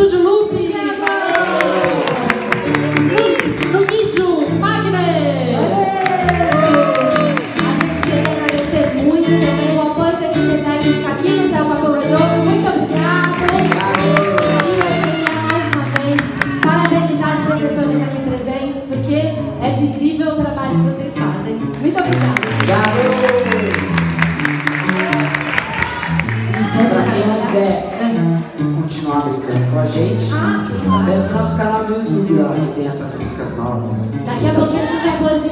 Estúdio Loop. No, no vídeo, Wagner. A gente queria agradecer muito também o apoio da equipe técnica aqui no Céu Capão Redondo. Muito obrigada. E mais uma vez parabenizar os professores aqui presentes, porque é visível o trabalho que vocês fazem. Muito obrigada. Pra quem quiser brincando com a gente, Ah, sim, acesse nosso canal no YouTube lá que tem essas músicas novas. Daqui a pouquinho a gente vai